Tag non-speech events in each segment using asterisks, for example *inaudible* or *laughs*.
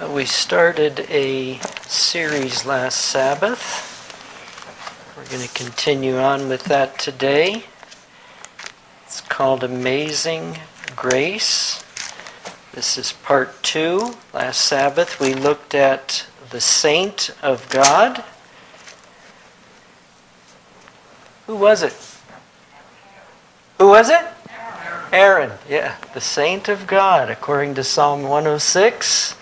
Uh, we started a series last Sabbath. We're going to continue on with that today. It's called Amazing Grace. This is part two. Last Sabbath we looked at the saint of God. Who was it? Who was it? Aaron, yeah, the saint of God, according to Psalm 106.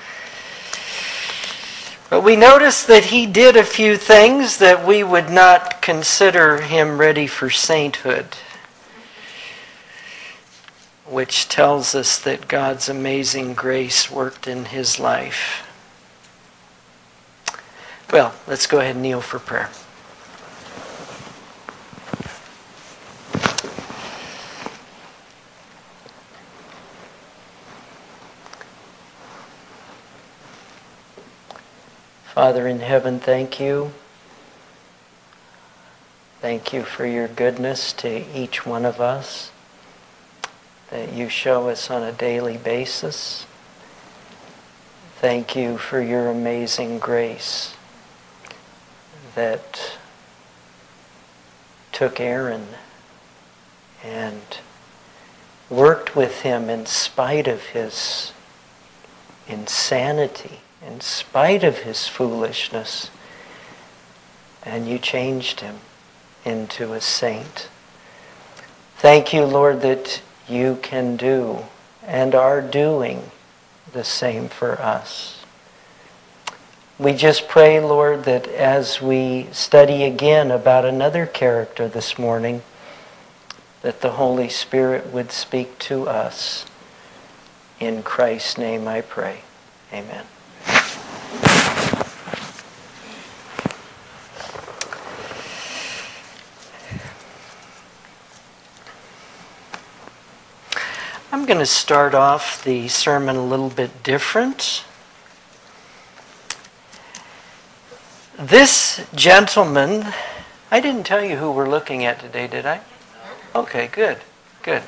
But we notice that he did a few things that we would not consider him ready for sainthood, which tells us that God's amazing grace worked in his life. Well, let's go ahead and kneel for prayer. Father in heaven, thank you. Thank you for your goodness to each one of us that you show us on a daily basis. Thank you for your amazing grace that took Aaron and worked with him in spite of his insanity in spite of his foolishness, and you changed him into a saint. Thank you, Lord, that you can do and are doing the same for us. We just pray, Lord, that as we study again about another character this morning, that the Holy Spirit would speak to us. In Christ's name I pray. Amen. Going to start off the sermon a little bit different. This gentleman, I didn't tell you who we're looking at today, did I? Okay, good, good.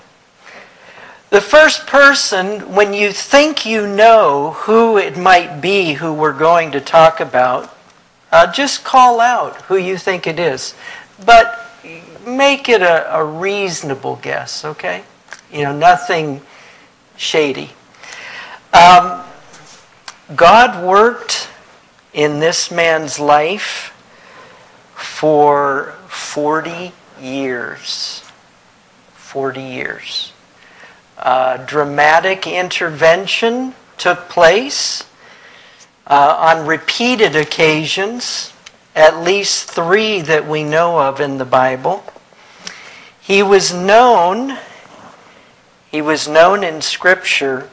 The first person, when you think you know who it might be who we're going to talk about, uh, just call out who you think it is. But make it a, a reasonable guess, okay? You know, nothing shady. Um, God worked in this man's life for 40 years. 40 years. Uh, dramatic intervention took place uh, on repeated occasions, at least three that we know of in the Bible. He was known he was known in Scripture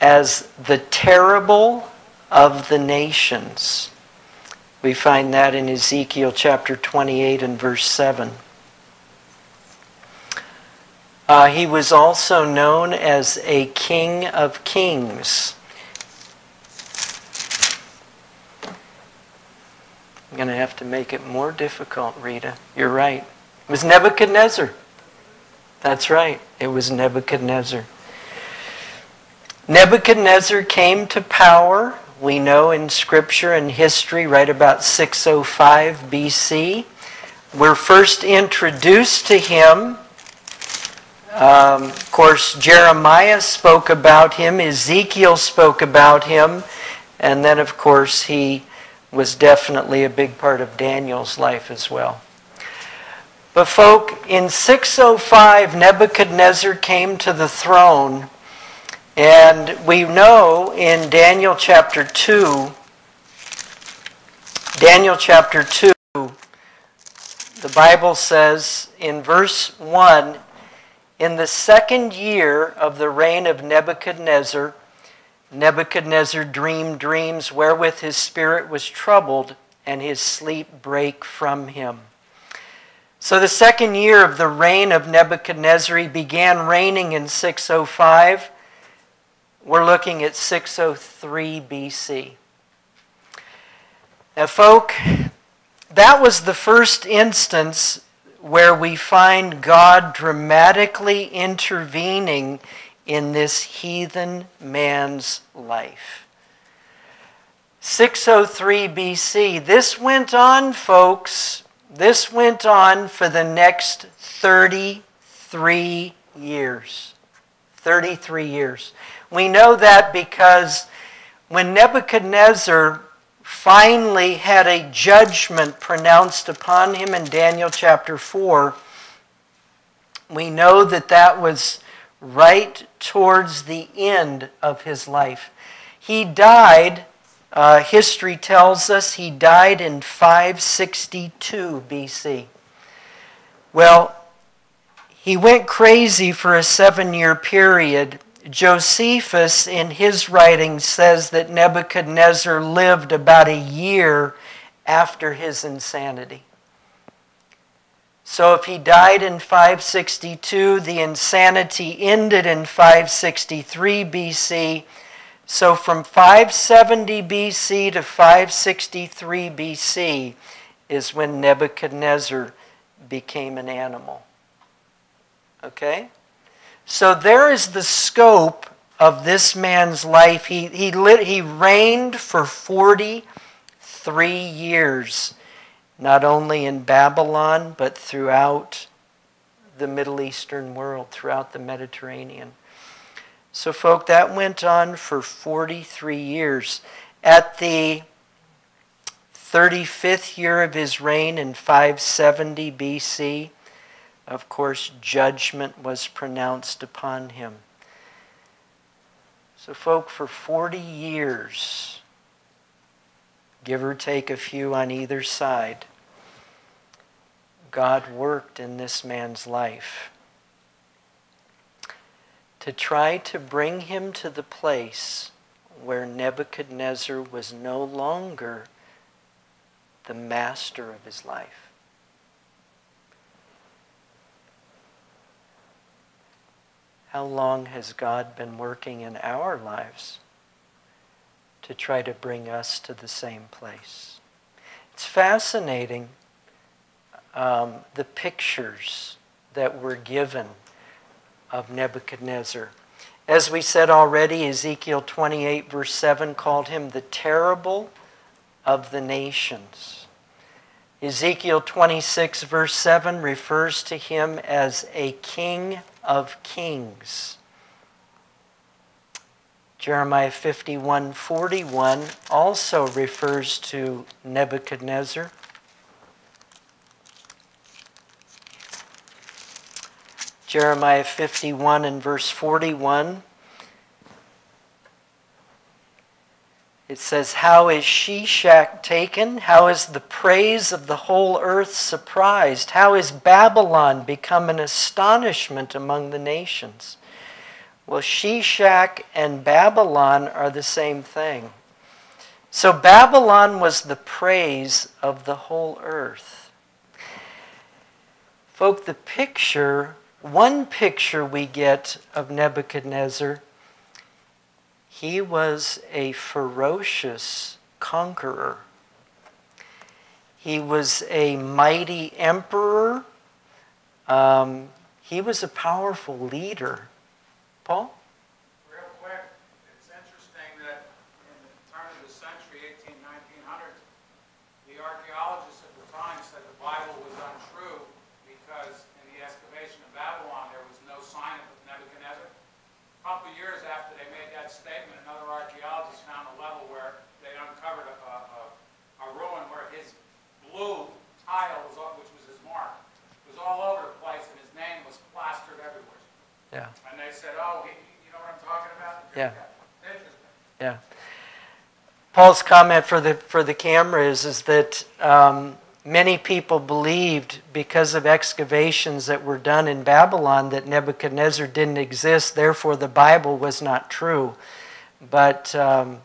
as the terrible of the nations. We find that in Ezekiel chapter 28 and verse 7. Uh, he was also known as a king of kings. I'm going to have to make it more difficult, Rita. You're right. It was Nebuchadnezzar. That's right. It was Nebuchadnezzar. Nebuchadnezzar came to power, we know in scripture and history, right about 605 BC. We're first introduced to him. Um, of course, Jeremiah spoke about him, Ezekiel spoke about him, and then, of course, he was definitely a big part of Daniel's life as well. But, folk, in 605, Nebuchadnezzar came to the throne, and we know in Daniel chapter 2, Daniel chapter 2, the Bible says in verse 1 In the second year of the reign of Nebuchadnezzar, Nebuchadnezzar dreamed dreams wherewith his spirit was troubled, and his sleep brake from him. So the second year of the reign of Nebuchadnezzar, began reigning in 605. We're looking at 603 BC. Now, folk, that was the first instance where we find God dramatically intervening in this heathen man's life. 603 BC. This went on, folks. This went on for the next 33 years. 33 years. We know that because when Nebuchadnezzar finally had a judgment pronounced upon him in Daniel chapter 4, we know that that was right towards the end of his life. He died, uh, history tells us, he died in 562 BC. Well, he went crazy for a seven year period. Josephus, in his writing, says that Nebuchadnezzar lived about a year after his insanity. So if he died in 562, the insanity ended in 563 BC. So from 570 BC to 563 BC is when Nebuchadnezzar became an animal. Okay? So there is the scope of this man's life. He, he, lit, he reigned for 43 years not only in Babylon, but throughout the Middle Eastern world, throughout the Mediterranean. So, folk, that went on for 43 years. At the 35th year of his reign in 570 BC, of course, judgment was pronounced upon him. So, folk, for 40 years, give or take a few on either side, God worked in this man's life to try to bring him to the place where Nebuchadnezzar was no longer the master of his life. How long has God been working in our lives to try to bring us to the same place. It's fascinating um, the pictures that were given of Nebuchadnezzar. As we said already, Ezekiel 28, verse 7, called him the terrible of the nations. Ezekiel 26, verse 7, refers to him as a king of kings. Jeremiah 51 41 also refers to Nebuchadnezzar. Jeremiah 51 and verse 41. It says, How is Sheshach taken? How is the praise of the whole earth surprised? How is Babylon become an astonishment among the nations? Well, Sheshach and Babylon are the same thing. So Babylon was the praise of the whole earth. Folk, the picture, one picture we get of Nebuchadnezzar, he was a ferocious conqueror. He was a mighty emperor. Um, he was a powerful leader. Paul? Real quick, it's interesting that in the turn of the century, 18, 1900s, the archaeologists at the time said the Bible was untrue because in the excavation of Babylon there was no sign of Nebuchadnezzar. A couple of years after they made that statement, another archaeologist found a level where they uncovered a, a, a ruin where his blue tile, was, which was his mark, was all over the place and his name was plastered everywhere. Yeah. And they said, oh, you know what I'm talking about? Yeah. Yeah. Paul's comment for the for the camera is is that um, many people believed because of excavations that were done in Babylon that Nebuchadnezzar didn't exist, therefore the Bible was not true. But um,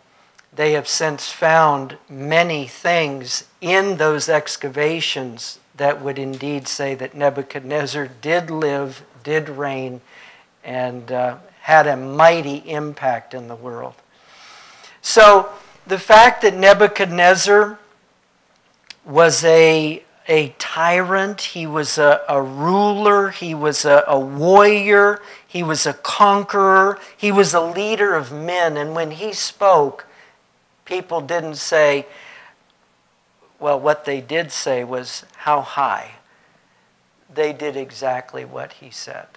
they have since found many things in those excavations that would indeed say that Nebuchadnezzar did live, did reign, and uh, had a mighty impact in the world. So the fact that Nebuchadnezzar was a, a tyrant, he was a, a ruler, he was a, a warrior, he was a conqueror, he was a leader of men, and when he spoke, people didn't say, well, what they did say was, how high? They did exactly what he said.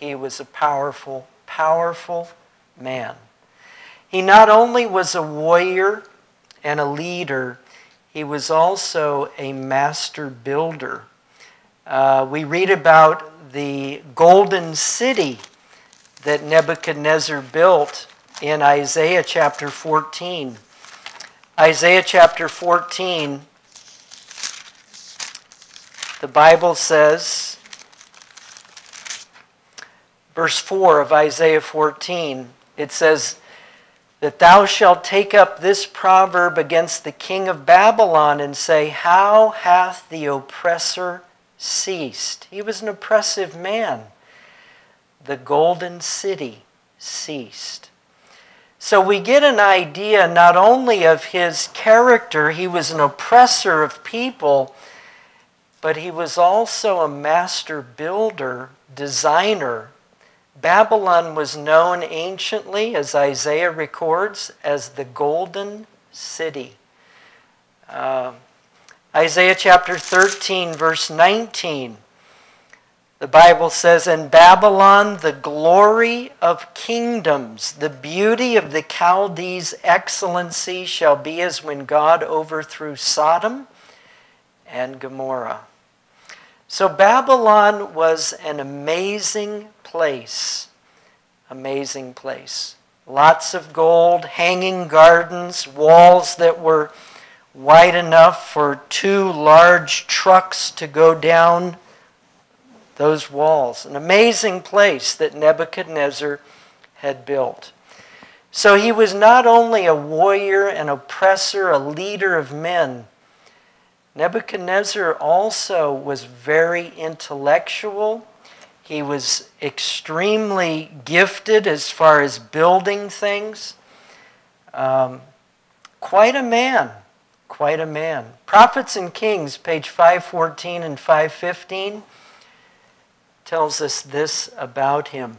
He was a powerful, powerful man. He not only was a warrior and a leader, he was also a master builder. Uh, we read about the golden city that Nebuchadnezzar built in Isaiah chapter 14. Isaiah chapter 14, the Bible says, verse 4 of Isaiah 14, it says, that thou shalt take up this proverb against the king of Babylon and say, How hath the oppressor ceased? He was an oppressive man. The golden city ceased. So we get an idea not only of his character, he was an oppressor of people, but he was also a master builder, designer. Babylon was known anciently, as Isaiah records, as the Golden City. Uh, Isaiah chapter 13, verse 19 the Bible says, In Babylon, the glory of kingdoms, the beauty of the Chaldees' excellency shall be as when God overthrew Sodom and Gomorrah. So Babylon was an amazing place. Amazing place. Lots of gold, hanging gardens, walls that were wide enough for two large trucks to go down those walls. An amazing place that Nebuchadnezzar had built. So he was not only a warrior, an oppressor, a leader of men. Nebuchadnezzar also was very intellectual. He was extremely gifted as far as building things. Um, quite a man. Quite a man. Prophets and Kings, page 514 and 515 tells us this about him.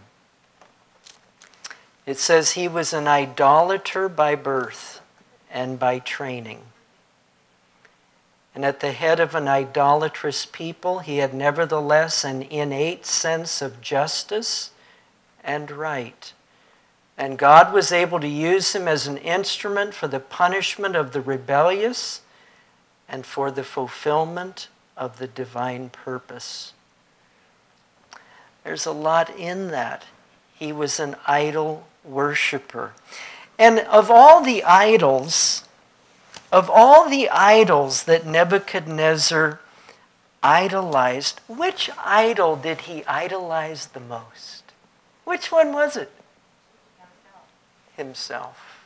It says he was an idolater by birth and by training. And at the head of an idolatrous people, he had nevertheless an innate sense of justice and right. And God was able to use him as an instrument for the punishment of the rebellious and for the fulfillment of the divine purpose. There's a lot in that. He was an idol worshiper. And of all the idols, of all the idols that Nebuchadnezzar idolized, which idol did he idolize the most? Which one was it? Himself.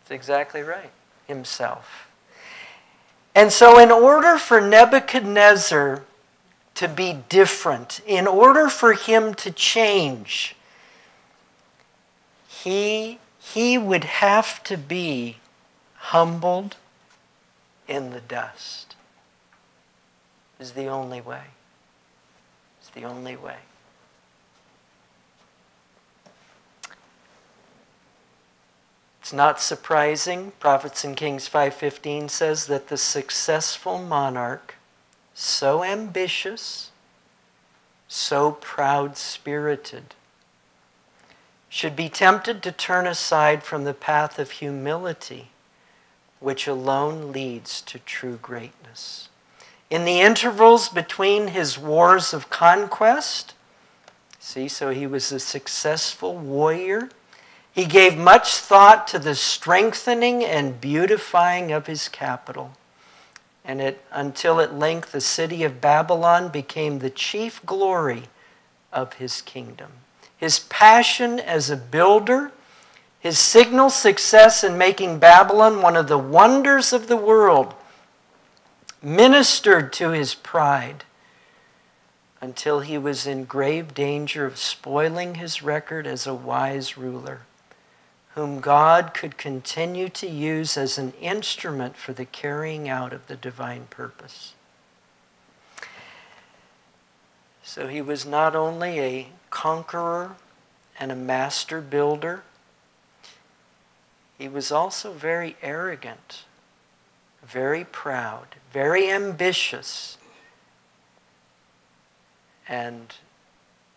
That's exactly right. Himself. And so, in order for Nebuchadnezzar to be different, in order for him to change, he, he would have to be humbled in the dust. Is the only way. It's the only way. It's not surprising. Prophets and Kings 5:15 says that the successful monarch so ambitious, so proud spirited, should be tempted to turn aside from the path of humility, which alone leads to true greatness. In the intervals between his wars of conquest, see, so he was a successful warrior. He gave much thought to the strengthening and beautifying of his capital and it, until at length the city of Babylon became the chief glory of his kingdom. His passion as a builder, his signal success in making Babylon one of the wonders of the world, ministered to his pride until he was in grave danger of spoiling his record as a wise ruler whom God could continue to use as an instrument for the carrying out of the divine purpose. So he was not only a conqueror and a master builder, he was also very arrogant, very proud, very ambitious, and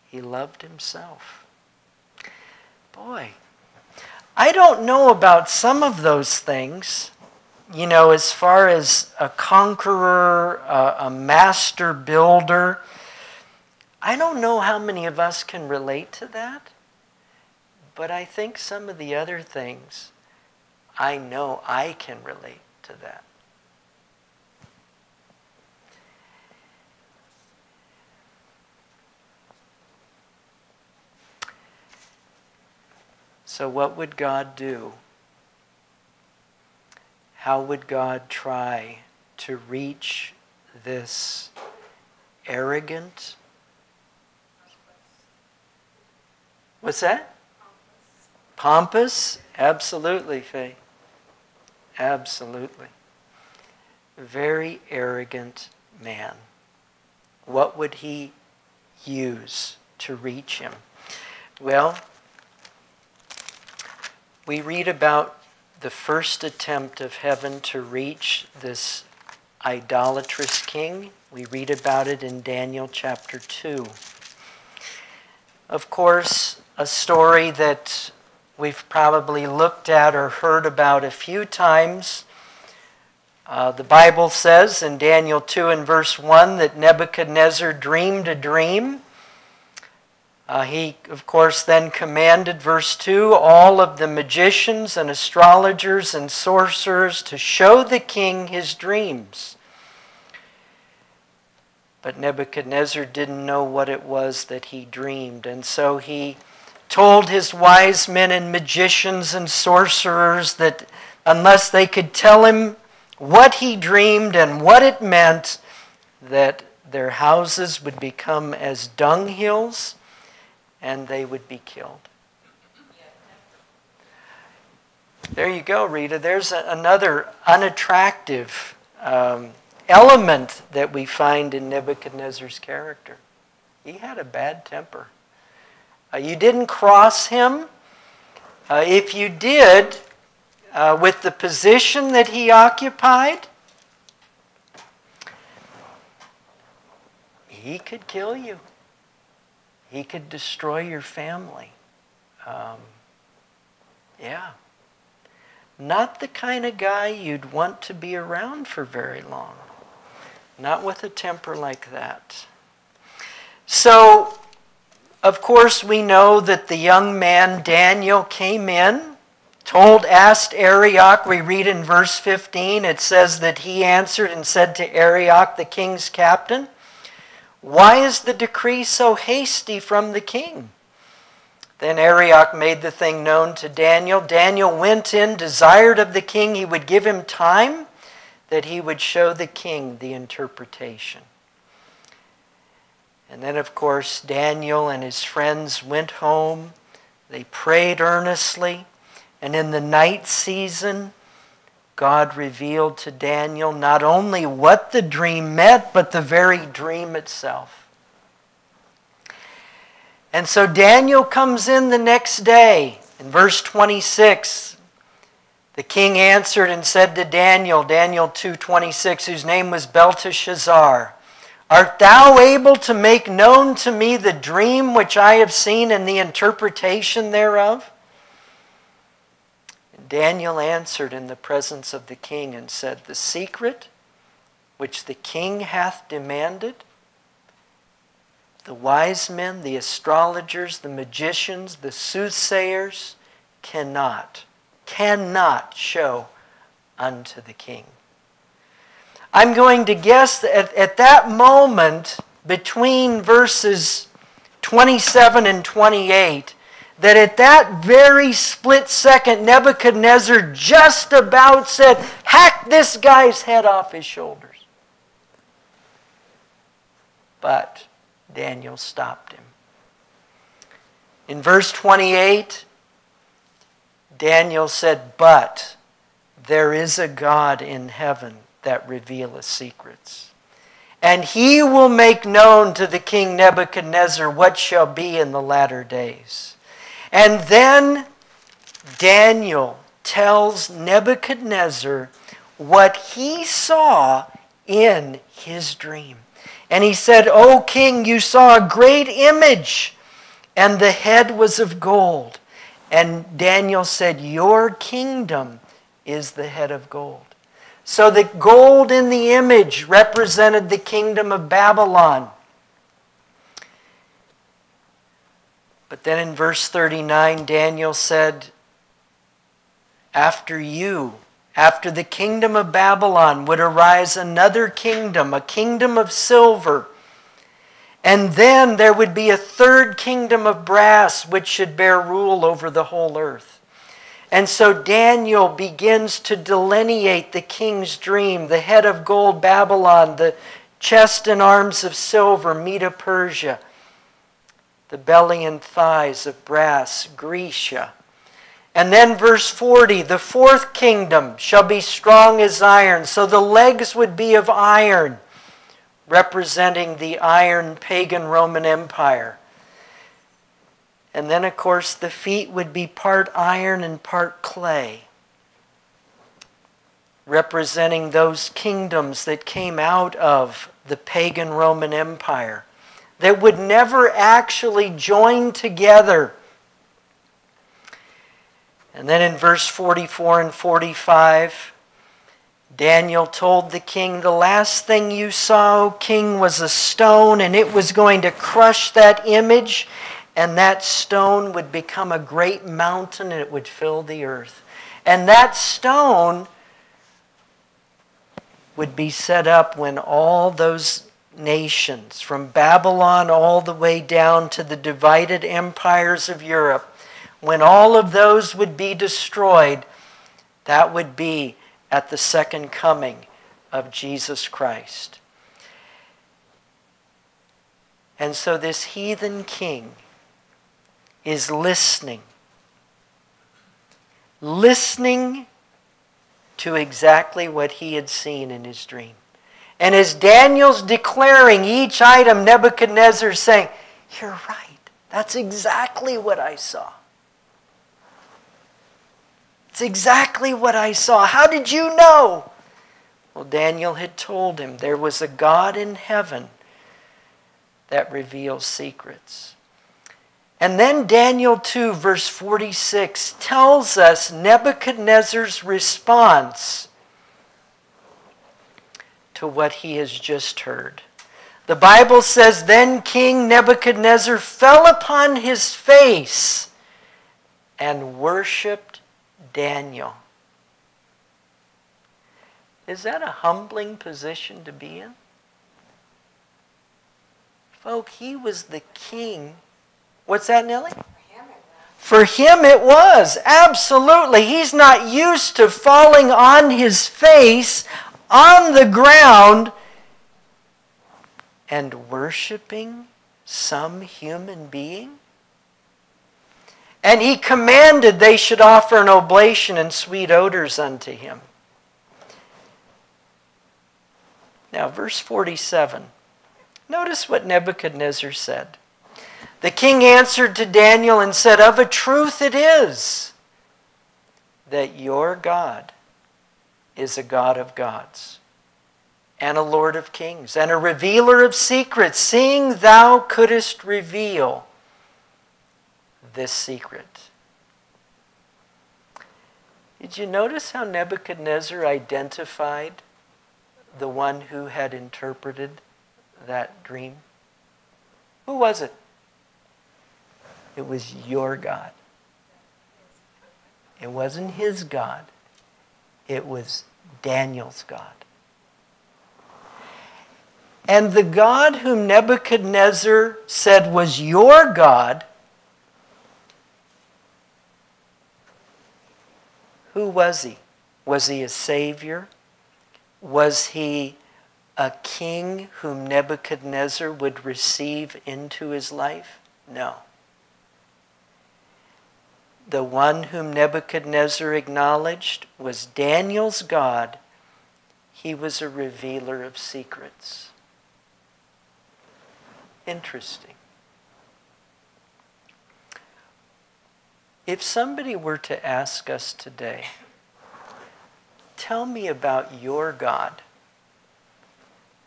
he loved himself. Boy, I don't know about some of those things, you know, as far as a conqueror, a, a master builder. I don't know how many of us can relate to that, but I think some of the other things, I know I can relate to that. So, what would God do? How would God try to reach this arrogant? What's that? Pompous? Absolutely, Faye. Absolutely. Very arrogant man. What would he use to reach him? Well, we read about the first attempt of heaven to reach this idolatrous king. We read about it in Daniel chapter 2. Of course, a story that we've probably looked at or heard about a few times. Uh, the Bible says in Daniel 2 and verse 1 that Nebuchadnezzar dreamed a dream uh, he, of course, then commanded, verse 2, all of the magicians and astrologers and sorcerers to show the king his dreams. But Nebuchadnezzar didn't know what it was that he dreamed, and so he told his wise men and magicians and sorcerers that unless they could tell him what he dreamed and what it meant, that their houses would become as dunghills and they would be killed. There you go, Rita. There's a, another unattractive um, element that we find in Nebuchadnezzar's character. He had a bad temper. Uh, you didn't cross him. Uh, if you did, uh, with the position that he occupied, he could kill you. He could destroy your family. Um, yeah. Not the kind of guy you'd want to be around for very long. Not with a temper like that. So, of course, we know that the young man Daniel came in, told, asked Arioch. We read in verse 15, it says that he answered and said to Arioch, the king's captain, why is the decree so hasty from the king? Then Arioch made the thing known to Daniel. Daniel went in, desired of the king he would give him time, that he would show the king the interpretation. And then, of course, Daniel and his friends went home. They prayed earnestly. And in the night season, God revealed to Daniel not only what the dream meant, but the very dream itself. And so Daniel comes in the next day. In verse 26, the king answered and said to Daniel, Daniel 2:26, whose name was Belteshazzar, Art thou able to make known to me the dream which I have seen and the interpretation thereof? Daniel answered in the presence of the king and said, The secret which the king hath demanded, the wise men, the astrologers, the magicians, the soothsayers cannot, cannot show unto the king. I'm going to guess that at, at that moment, between verses 27 and 28, that at that very split second, Nebuchadnezzar just about said, Hack this guy's head off his shoulders. But Daniel stopped him. In verse 28, Daniel said, But there is a God in heaven that revealeth secrets. And he will make known to the king Nebuchadnezzar what shall be in the latter days. And then Daniel tells Nebuchadnezzar what he saw in his dream. And he said, O king, you saw a great image, and the head was of gold. And Daniel said, Your kingdom is the head of gold. So the gold in the image represented the kingdom of Babylon. But then in verse 39, Daniel said, After you, after the kingdom of Babylon, would arise another kingdom, a kingdom of silver. And then there would be a third kingdom of brass, which should bear rule over the whole earth. And so Daniel begins to delineate the king's dream the head of gold, Babylon, the chest and arms of silver, Medo Persia, the belly and thighs of brass, Grecia. And then verse 40 the fourth kingdom shall be strong as iron. So the legs would be of iron, representing the iron pagan Roman Empire. And then, of course, the feet would be part iron and part clay, representing those kingdoms that came out of the pagan Roman Empire that would never actually join together. And then in verse 44 and 45, Daniel told the king, The last thing you saw, o king, was a stone, and it was going to crush that image and that stone would become a great mountain and it would fill the earth. And that stone would be set up when all those nations, from Babylon all the way down to the divided empires of Europe, when all of those would be destroyed, that would be at the second coming of Jesus Christ. And so, this heathen king is listening. Listening to exactly what he had seen in his dream. And as Daniel's declaring each item, Nebuchadnezzar saying, You're right. That's exactly what I saw. It's exactly what I saw. How did you know? Well, Daniel had told him there was a God in heaven that reveals secrets. And then Daniel 2, verse 46, tells us Nebuchadnezzar's response to what he has just heard. The Bible says, Then King Nebuchadnezzar fell upon his face and worshiped Daniel. Is that a humbling position to be in? Folk, he was the king What's that, Nellie? For him it was, absolutely. He's not used to falling on his face on the ground and worshiping some human being. And he commanded they should offer an oblation and sweet odors unto him. Now, verse 47. Notice what Nebuchadnezzar said. The king answered to Daniel and said, Of a truth it is that your God is a God of gods and a Lord of kings and a revealer of secrets, seeing thou couldst reveal this secret. Did you notice how Nebuchadnezzar identified the one who had interpreted that dream? Who was it? It was your God. It wasn't his God. It was Daniel's God. And the God whom Nebuchadnezzar said was your God, who was he? Was he a savior? Was he a king whom Nebuchadnezzar would receive into his life? No the one whom Nebuchadnezzar acknowledged was Daniel's God. He was a revealer of secrets. Interesting. If somebody were to ask us today, tell me about your God,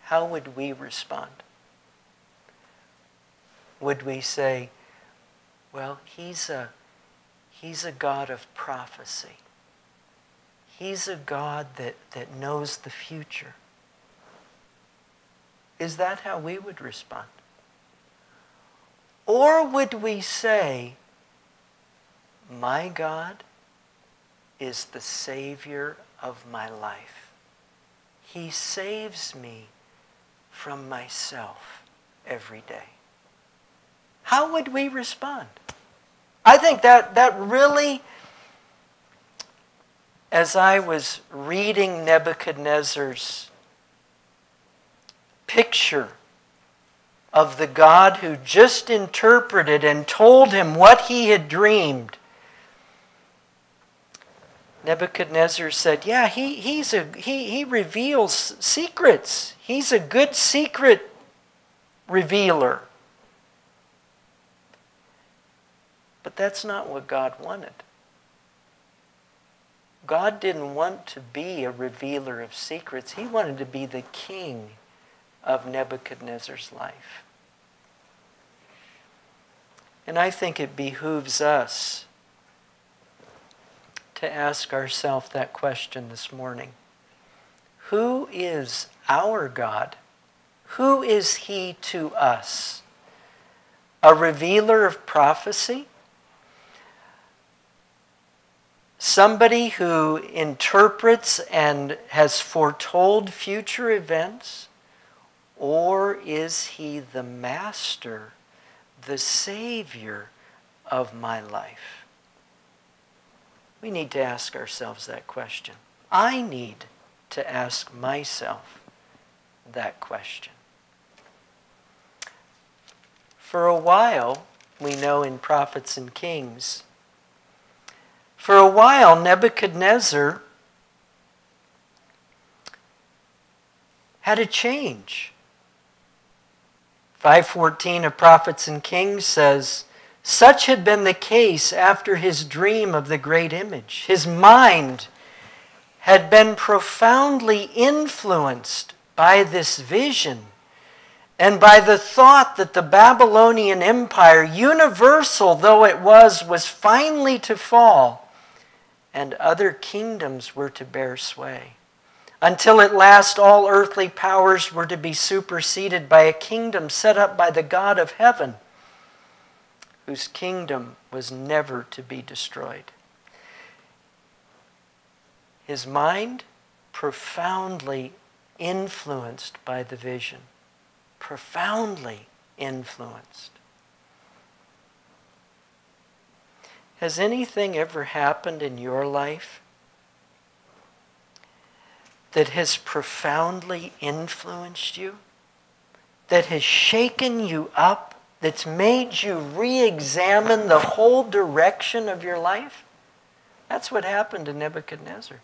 how would we respond? Would we say, well, he's a, he's a God of prophecy. He's a God that, that knows the future. Is that how we would respond? Or would we say, My God is the Savior of my life. He saves me from myself every day. How would we respond? I think that, that really, as I was reading Nebuchadnezzar's picture of the God who just interpreted and told him what he had dreamed, Nebuchadnezzar said, Yeah, he, he's a, he, he reveals secrets. He's a good secret revealer. But that's not what God wanted. God didn't want to be a revealer of secrets. He wanted to be the king of Nebuchadnezzar's life. And I think it behooves us to ask ourselves that question this morning. Who is our God? Who is He to us? A revealer of prophecy? Somebody who interprets and has foretold future events? Or is He the Master, the Savior of my life? We need to ask ourselves that question. I need to ask myself that question. For a while, we know in Prophets and Kings, for a while, Nebuchadnezzar had a change. 514 of Prophets and Kings says, such had been the case after his dream of the great image. His mind had been profoundly influenced by this vision and by the thought that the Babylonian Empire, universal though it was, was finally to fall and other kingdoms were to bear sway. Until at last all earthly powers were to be superseded by a kingdom set up by the God of heaven whose kingdom was never to be destroyed. His mind profoundly influenced by the vision, profoundly influenced. Has anything ever happened in your life that has profoundly influenced you? That has shaken you up that's made you re examine the whole direction of your life? That's what happened to Nebuchadnezzar.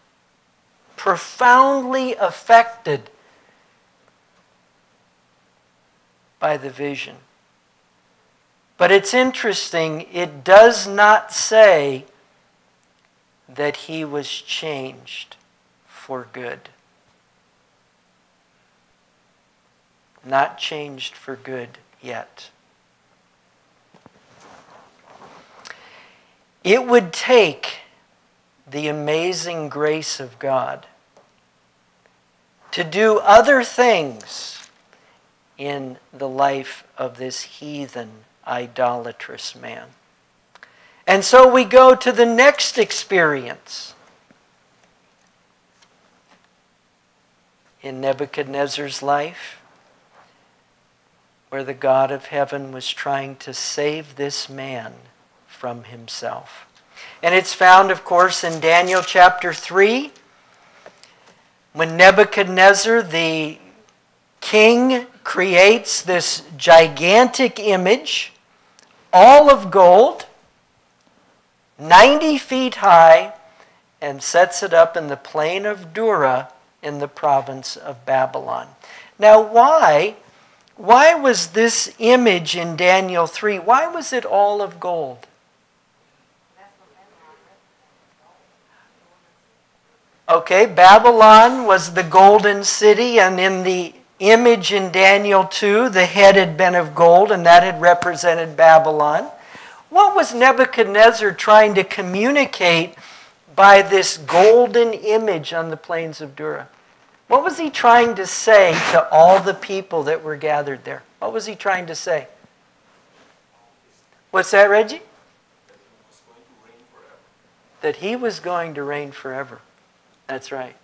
Profoundly affected by the vision. But it's interesting, it does not say that he was changed for good. Not changed for good yet. It would take the amazing grace of God to do other things in the life of this heathen, idolatrous man. And so we go to the next experience. In Nebuchadnezzar's life, where the God of heaven was trying to save this man from himself. And it's found, of course, in Daniel chapter 3, when Nebuchadnezzar, the king, creates this gigantic image, all of gold, 90 feet high, and sets it up in the plain of Dura in the province of Babylon. Now, why? Why was this image in Daniel 3? Why was it all of gold? Okay, Babylon was the golden city, and in the image in Daniel 2, the head had been of gold, and that had represented Babylon. What was Nebuchadnezzar trying to communicate by this golden image on the plains of Dura? What was he trying to say to all the people that were gathered there? What was he trying to say? What's that, Reggie? That he was going to reign forever. That's right.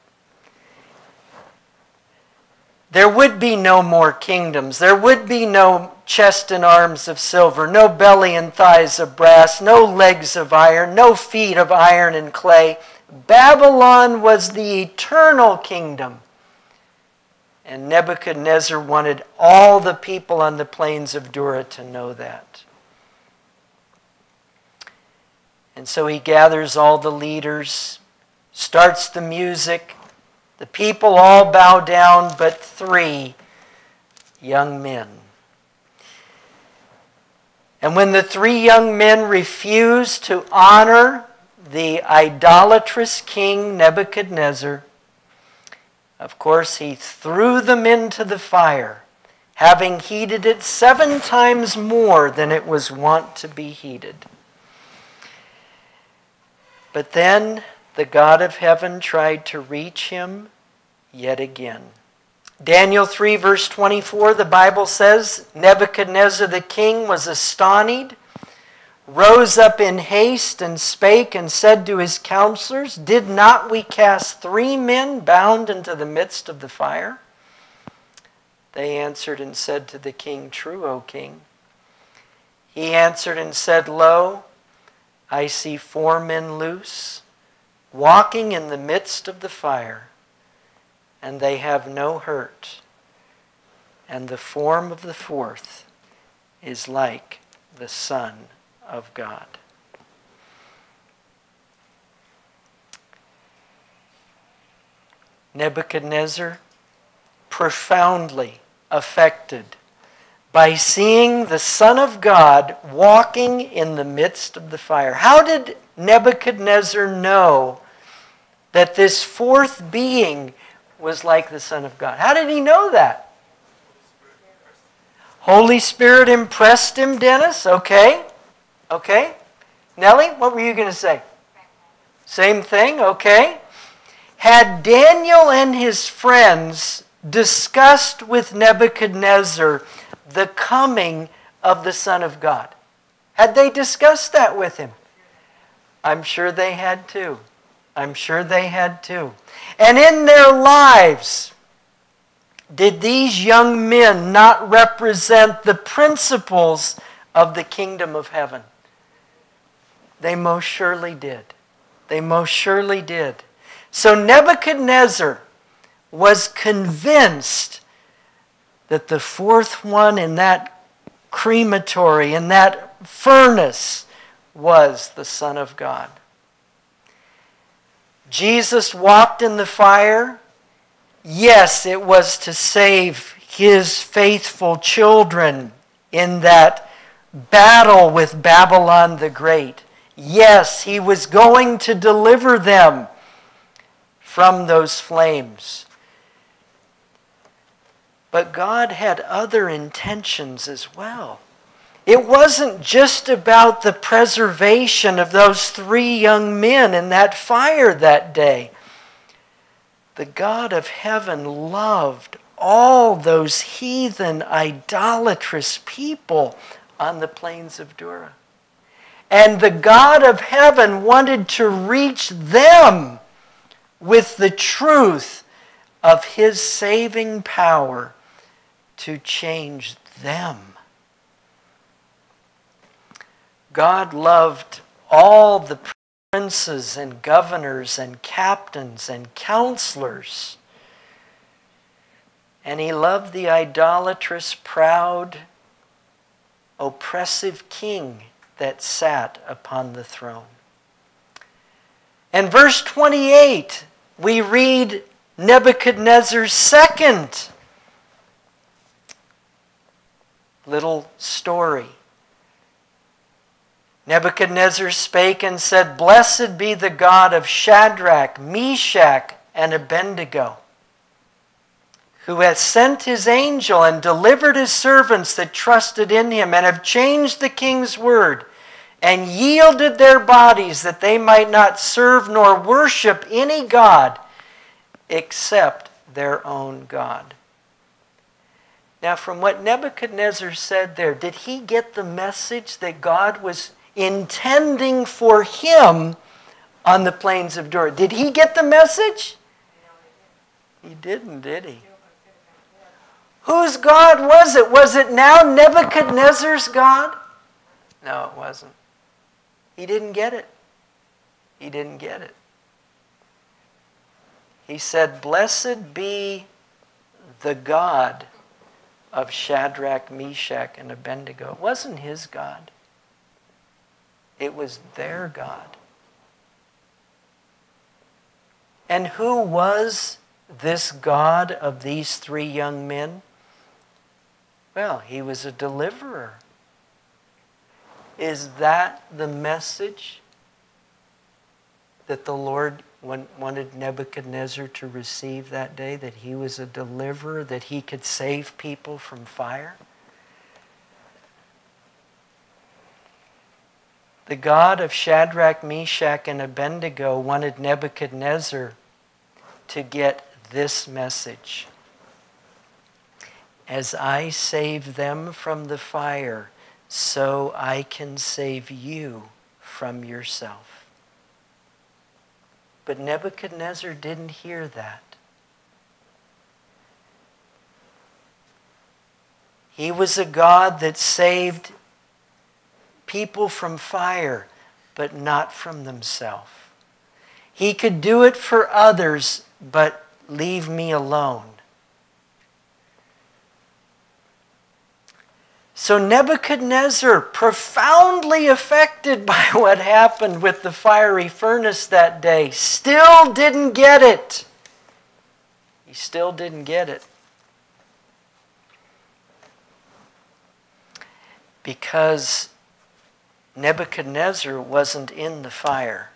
There would be no more kingdoms. There would be no chest and arms of silver, no belly and thighs of brass, no legs of iron, no feet of iron and clay. Babylon was the eternal kingdom. And Nebuchadnezzar wanted all the people on the plains of Dura to know that. And so he gathers all the leaders, starts the music. The people all bow down, but three young men. And when the three young men refused to honor the idolatrous king Nebuchadnezzar, of course, he threw them into the fire, having heated it seven times more than it was wont to be heated. But then the God of heaven tried to reach him yet again. Daniel 3, verse 24, the Bible says Nebuchadnezzar the king was astonished rose up in haste and spake and said to his counselors, Did not we cast three men bound into the midst of the fire? They answered and said to the king, True, O king. He answered and said, Lo, I see four men loose, walking in the midst of the fire, and they have no hurt. And the form of the fourth is like the Son of God. Nebuchadnezzar, profoundly affected by seeing the Son of God walking in the midst of the fire. How did Nebuchadnezzar know that this fourth being was like the Son of God? How did he know that? Holy Spirit impressed him, Dennis? Okay. Okay? Nellie, what were you going to say? Same thing, okay? Had Daniel and his friends discussed with Nebuchadnezzar the coming of the Son of God? Had they discussed that with him? I'm sure they had too. I'm sure they had too. And in their lives, did these young men not represent the principles of the kingdom of heaven? They most surely did. They most surely did. So Nebuchadnezzar was convinced that the fourth one in that crematory, in that furnace, was the Son of God. Jesus walked in the fire. Yes, it was to save his faithful children in that battle with Babylon the Great. Yes, he was going to deliver them from those flames. But God had other intentions as well. It wasn't just about the preservation of those three young men in that fire that day. The God of heaven loved all those heathen, idolatrous people on the plains of Dura. And the God of heaven wanted to reach them with the truth of his saving power to change them. God loved all the princes and governors and captains and counselors. And he loved the idolatrous, proud, oppressive king that sat upon the throne. And verse 28, we read Nebuchadnezzar's second little story. Nebuchadnezzar spake and said, Blessed be the God of Shadrach, Meshach, and Abednego, who hath sent his angel and delivered his servants that trusted in him, and have changed the king's word, and yielded their bodies that they might not serve nor worship any God except their own God. Now, from what Nebuchadnezzar said there, did he get the message that God was intending for him on the plains of Dura? Did he get the message? He didn't, did he? Whose God was it? Was it now Nebuchadnezzar's God? No, it wasn't. He didn't get it. He didn't get it. He said, Blessed be the God of Shadrach, Meshach, and Abednego. It wasn't his God, it was their God. And who was this God of these three young men? Well, he was a deliverer. Is that the message that the Lord wanted Nebuchadnezzar to receive that day? That he was a deliverer, that he could save people from fire? The God of Shadrach, Meshach, and Abednego wanted Nebuchadnezzar to get this message. As I save them from the fire, so I can save you from yourself. But Nebuchadnezzar didn't hear that. He was a God that saved people from fire, but not from themselves. He could do it for others, but leave me alone. So Nebuchadnezzar, profoundly affected *laughs* by what happened with the fiery furnace that day, still didn't get it. He still didn't get it. Because Nebuchadnezzar wasn't in the fire.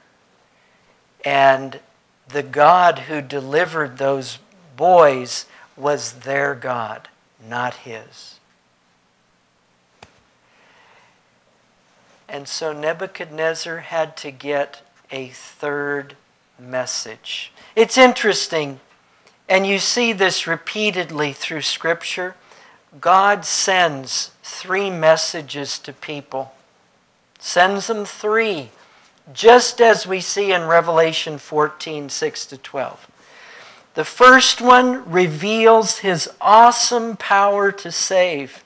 And the God who delivered those boys was their God, not his. And so Nebuchadnezzar had to get a third message. It's interesting, and you see this repeatedly through Scripture. God sends three messages to people, sends them three, just as we see in Revelation 14 6 to 12. The first one reveals his awesome power to save.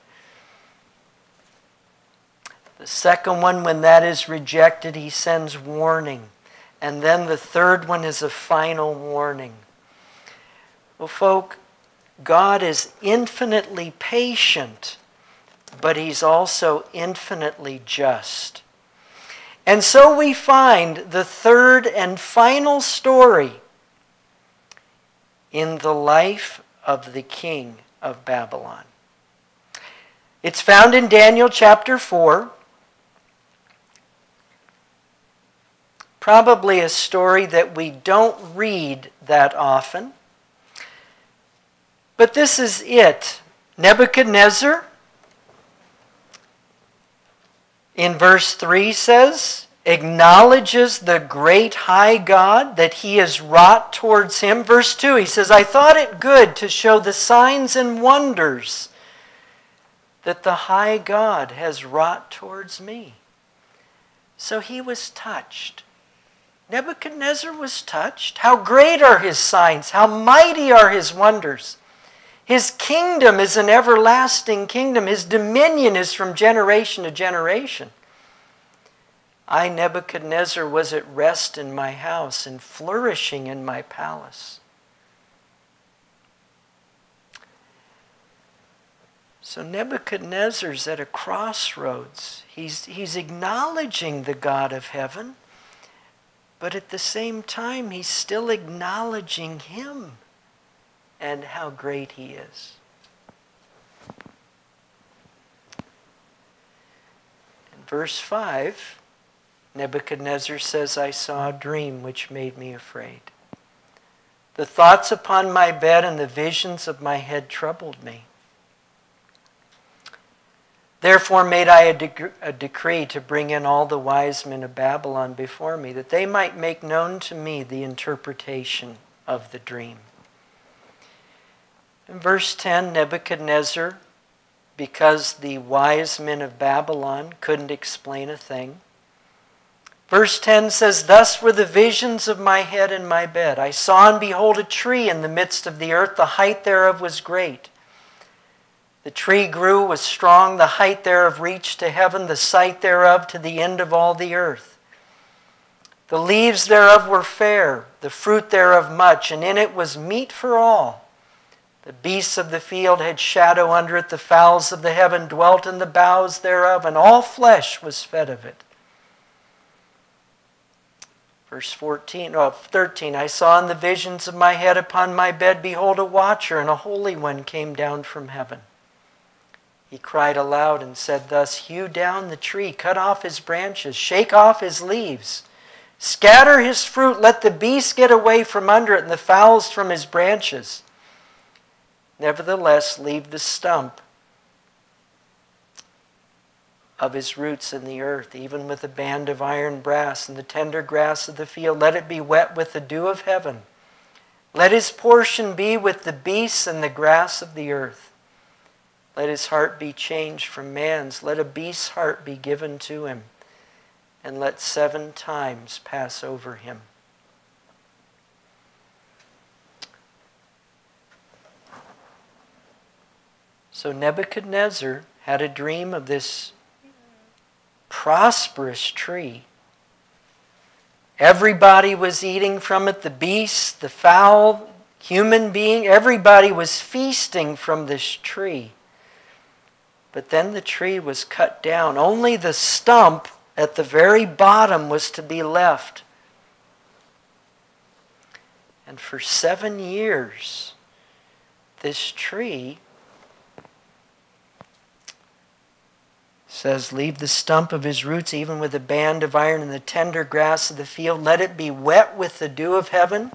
The second one, when that is rejected, he sends warning. And then the third one is a final warning. Well, folk, God is infinitely patient, but he's also infinitely just. And so we find the third and final story in the life of the king of Babylon. It's found in Daniel chapter 4. Probably a story that we don't read that often. But this is it. Nebuchadnezzar, in verse 3 says, acknowledges the great high God that he has wrought towards him. Verse 2, he says, I thought it good to show the signs and wonders that the high God has wrought towards me. So he was touched. Nebuchadnezzar was touched. How great are his signs! How mighty are his wonders! His kingdom is an everlasting kingdom. His dominion is from generation to generation. I, Nebuchadnezzar, was at rest in my house and flourishing in my palace. So Nebuchadnezzar's at a crossroads. He's, he's acknowledging the God of heaven. But at the same time, he's still acknowledging him and how great he is. In verse 5, Nebuchadnezzar says, I saw a dream which made me afraid. The thoughts upon my bed and the visions of my head troubled me. Therefore made I a, a, decree to bring in all the wise men of Babylon before me, that they might make known to me the interpretation of the dream. In verse 10, Nebuchadnezzar, because the wise men of Babylon couldn't explain a thing, Verse 10 says, Thus were the visions of my head and my bed. I saw and behold a tree in the midst of the earth, the height thereof was great. The tree grew, was strong, the height thereof reached to heaven, the sight thereof to the end of all the earth. The leaves thereof were fair, the fruit thereof much, and in it was meat for all. The beasts of the field had shadow under it, the fowls of the heaven dwelt in the boughs thereof, and all flesh was fed of it. Verse 14, oh, 13, I saw in the visions of my head upon my bed, behold, a watcher, and a holy one came down from heaven. He cried aloud and said thus, Hew down the tree, cut off his branches, shake off his leaves, scatter his fruit, let the beasts get away from under it, and the fowls from his branches. Nevertheless, leave the stump of his roots in the earth, even with a band of iron brass and the tender grass of the field. Let it be wet with the dew of heaven. Let his portion be with the beasts and the grass of the earth. Let his heart be changed from man's. Let a beast's heart be given to him. And let seven times pass over him. So Nebuchadnezzar had a dream of this prosperous tree. Everybody was eating from it the beasts, the fowl, human being, everybody was feasting from this tree. But then the tree was cut down. Only the stump at the very bottom was to be left. And for seven years, this tree says, Leave the stump of his roots even with a band of iron in the tender grass of the field. Let it be wet with the dew of heaven.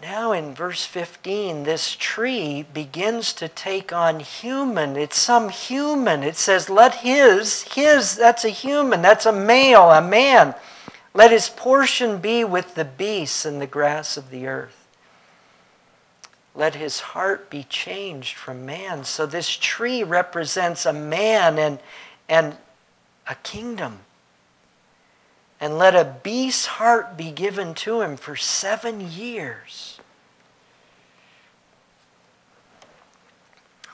Now in verse 15, this tree begins to take on human. It's some human. It says, Let his, his, that's a human, that's a male, a man. Let his portion be with the beasts and the grass of the earth let his heart be changed from man. So this tree represents a man and, and a kingdom. And let a beast's heart be given to him for seven years.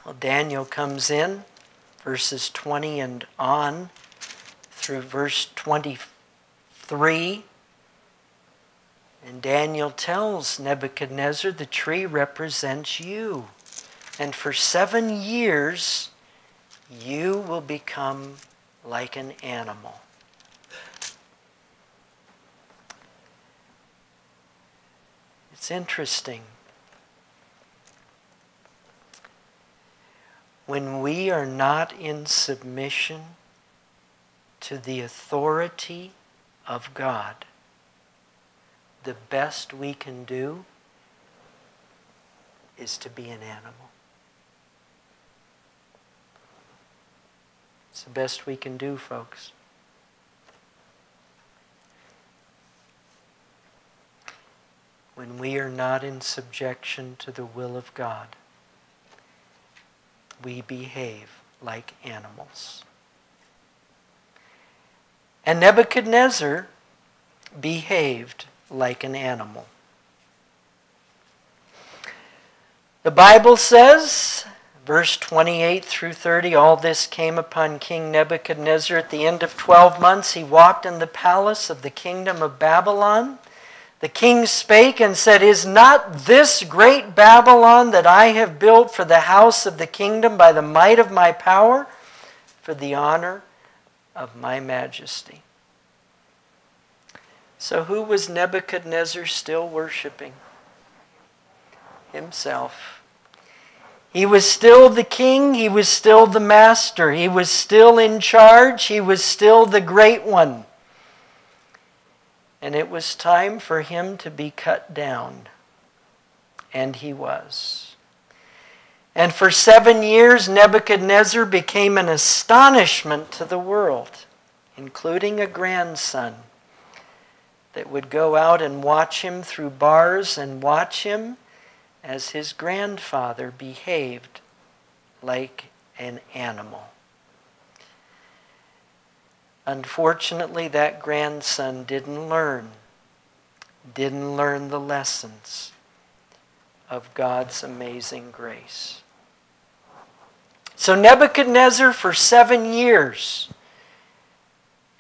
Well, Daniel comes in, verses 20 and on through verse 23. And Daniel tells Nebuchadnezzar the tree represents you. And for seven years, you will become like an animal. It's interesting. When we are not in submission to the authority of God, the best we can do is to be an animal. It's the best we can do, folks. When we are not in subjection to the will of God, we behave like animals. And Nebuchadnezzar behaved like an animal. The Bible says, verse 28 through 30, all this came upon King Nebuchadnezzar at the end of 12 months. He walked in the palace of the kingdom of Babylon. The king spake and said, Is not this great Babylon that I have built for the house of the kingdom by the might of my power, for the honor of my majesty? So, who was Nebuchadnezzar still worshiping? Himself. He was still the king. He was still the master. He was still in charge. He was still the great one. And it was time for him to be cut down. And he was. And for seven years, Nebuchadnezzar became an astonishment to the world, including a grandson that would go out and watch him through bars and watch him as his grandfather behaved like an animal. Unfortunately, that grandson didn't learn, didn't learn the lessons of God's amazing grace. So Nebuchadnezzar, for seven years,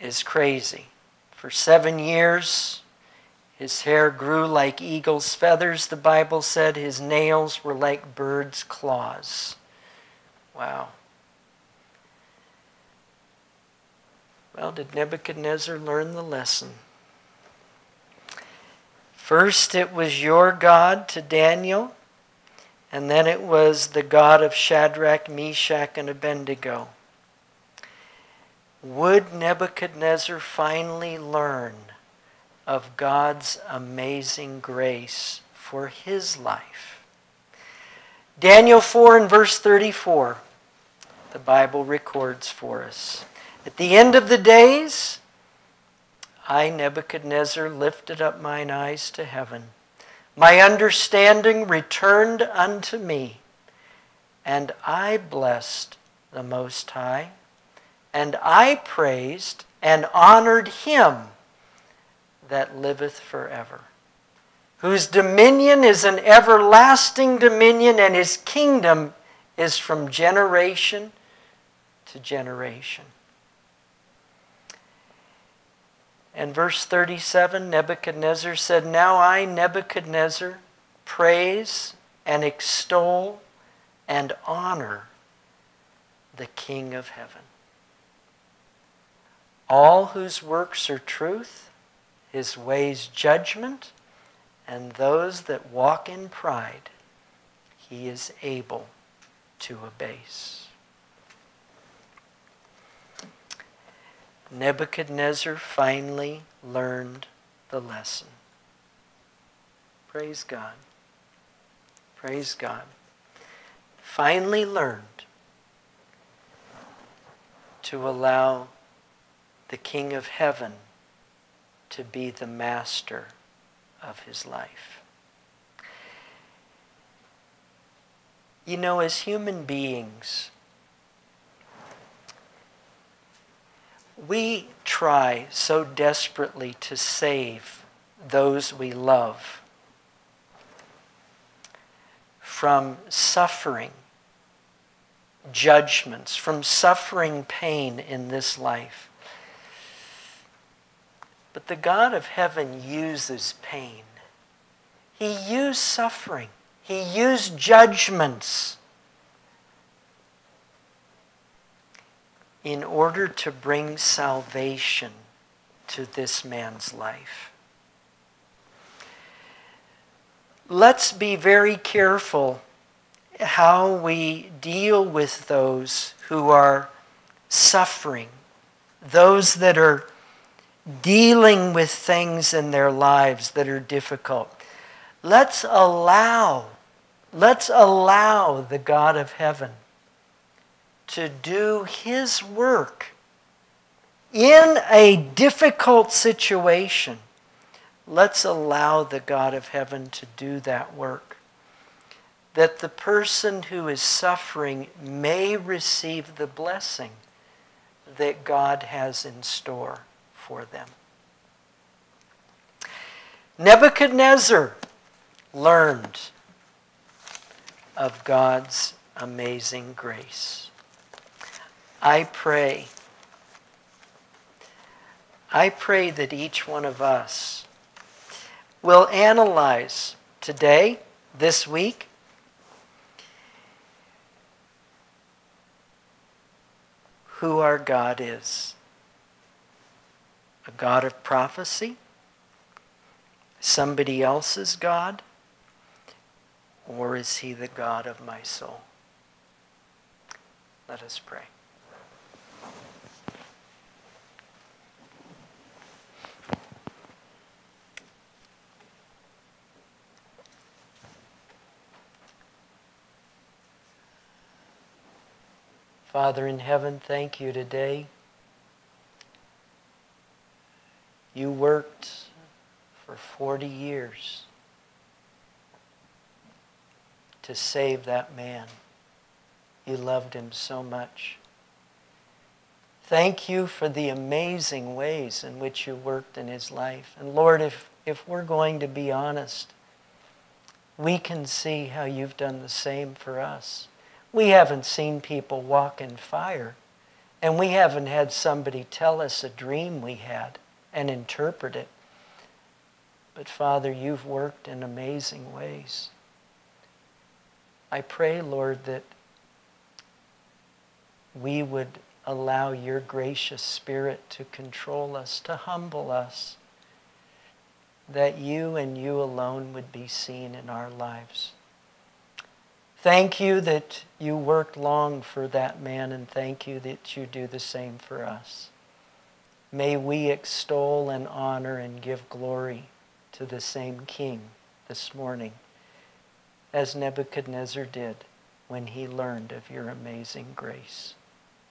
is crazy. For seven years, his hair grew like eagle's feathers, the Bible said. His nails were like bird's claws. Wow. Well, did Nebuchadnezzar learn the lesson? First, it was your God to Daniel, and then it was the God of Shadrach, Meshach, and Abednego. Would Nebuchadnezzar finally learn of God's amazing grace for his life. Daniel 4 and verse 34, the Bible records for us. At the end of the days, I, Nebuchadnezzar, lifted up mine eyes to heaven. My understanding returned unto me, and I blessed the Most High, and I praised and honored him that liveth forever, whose dominion is an everlasting dominion, and his kingdom is from generation to generation. And verse 37 Nebuchadnezzar said, Now I, Nebuchadnezzar, praise and extol and honor the King of heaven. All whose works are truth his ways judgment, and those that walk in pride he is able to abase. Nebuchadnezzar finally learned the lesson. Praise God. Praise God. Finally learned to allow the King of Heaven to be the master of his life. You know, as human beings, we try so desperately to save those we love from suffering, judgments, from suffering pain in this life. But the God of heaven uses pain. He used suffering. He used judgments in order to bring salvation to this man's life. Let's be very careful how we deal with those who are suffering, those that are dealing with things in their lives that are difficult. Let's allow, let's allow the God of heaven to do his work in a difficult situation. Let's allow the God of heaven to do that work. That the person who is suffering may receive the blessing that God has in store for them. Nebuchadnezzar learned of God's amazing grace. I pray, I pray that each one of us will analyze today, this week, who our God is a God of prophecy? Somebody else's God? Or is he the God of my soul? Let us pray. Father in heaven, thank you today. You worked for 40 years to save that man. You loved him so much. Thank you for the amazing ways in which you worked in his life. And Lord, if, if we're going to be honest, we can see how you've done the same for us. We haven't seen people walk in fire, and we haven't had somebody tell us a dream we had and interpret it. But Father, you've worked in amazing ways. I pray, Lord, that we would allow your gracious spirit to control us, to humble us, that you and you alone would be seen in our lives. Thank you that you worked long for that man, and thank you that you do the same for us. May we extol and honor and give glory to the same King this morning as Nebuchadnezzar did when he learned of your amazing grace.